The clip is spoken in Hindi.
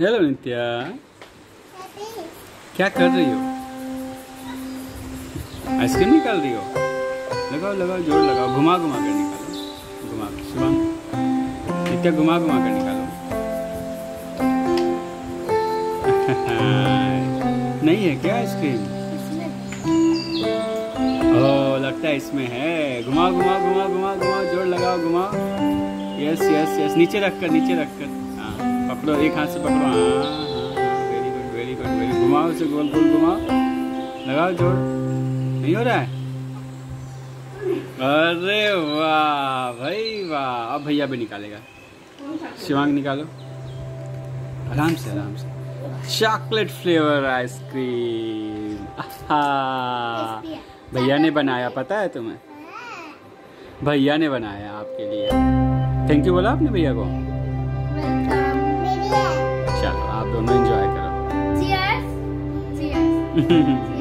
हेलो नित्या। क्या कर रही हो? आइसक्रीम निकाल रही हो? लगाओ लगाओ, ज़ोर लगाओ। घुमा घुमा कर निकालो। घुमा शिवांग नित्या, घुमा घुमा कर निकालो। नहीं है क्या आइसक्रीम? ओ लगता है इसमें है। घुमा घुमा घुमा घुमा घुमा, ज़ोर लगाओ घुमाओ यस यस यस नीचे रख कर नीचे रख कर पकड़ो, एक हाथ से पकड़ो। हाँ very good very good very घुमाओ उसे गोल गोल घुमाओ। लगाओ जोड़। नहीं हो रहा है? अरे वाह, भाई वाह। अब भैया भी निकालेगा। शिवांग निकालो। आराम से आराम से। Chocolate flavour ice cream. भैया ने बनाया, पता है तुम्हें? भैया ने बनाया आपके लिए। थैंक यू बोला आपने भैया को? 嗯哼哼